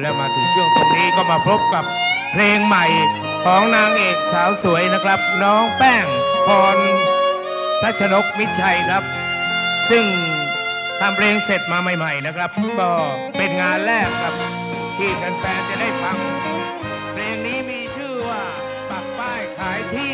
แล้วมาถึงช่วงตรงนี้ก็มาพบกับเพลงใหม่ของนางเอกสาวสวยนะครับ น้องแป้งพรพัชนกมิชัยครับ ซึ่งทำเพลงเสร็จมาใหม่ๆนะครับ ก็เป็นงานแรกครับ ที่แฟนๆจะได้ฟัง เพลงนี้มีชื่อว่าปักป้ายขายที่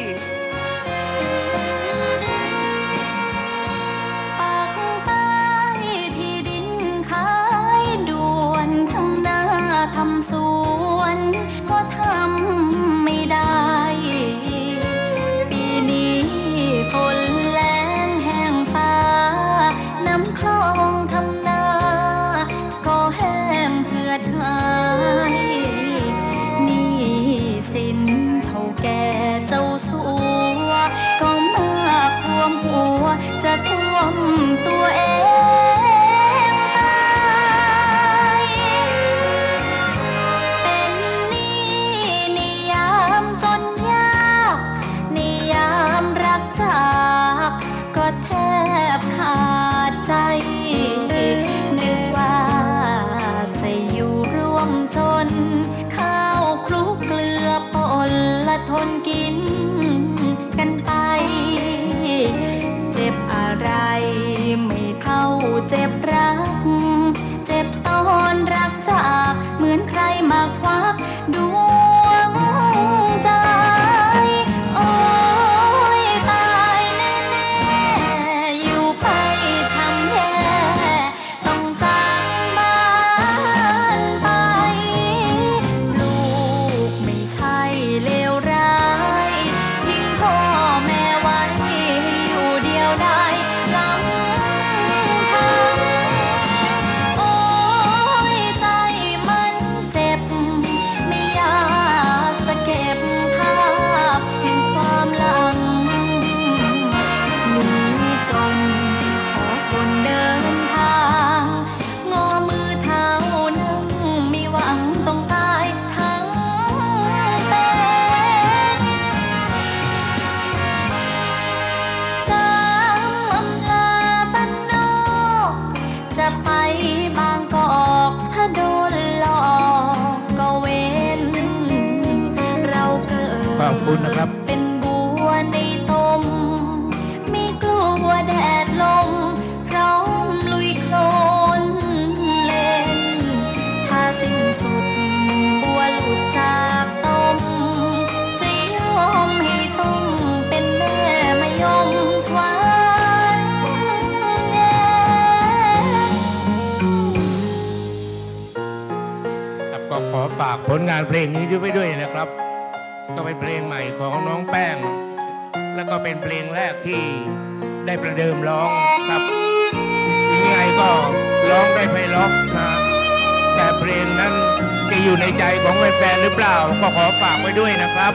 บคุณนะครับ เป็นบัวในตมไม่กลัวแดดลมพร้อมลุยโคลนเล่น ถ้าสิ้นสุดบัวหลุดจากตมจะยอมให้ต้องเป็นแม่มายมหวานแย้มครับก็ขอฝากผลงานเพลงนี้ด้วยไว้ด้วยนะครับ ก็เป็นเพลงใหม่ของน้องแป้ง แล้วก็เป็นเพลงแรกที่ได้ประเดิมร้องครับยังไงก็ร้องได้ไพเราะนะแต่เพลงนั้นจะอยู่ในใจของแฟนๆหรือเปล่า ก็ขอฝากไว้ด้วยนะครับ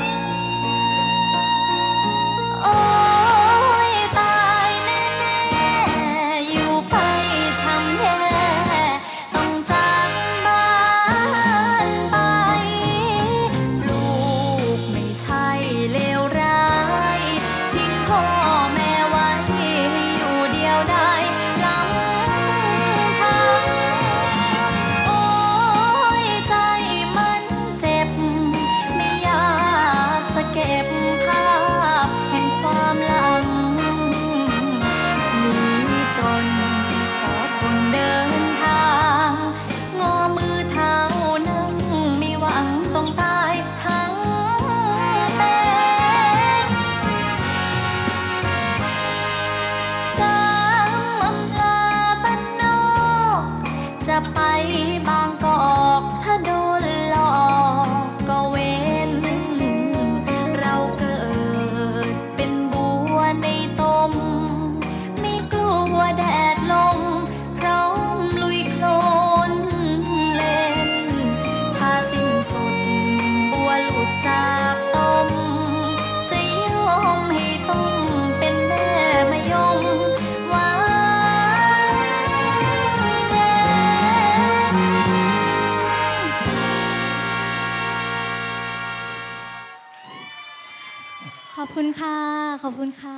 ขอบคุณค่ะ ขอบคุณค่ะ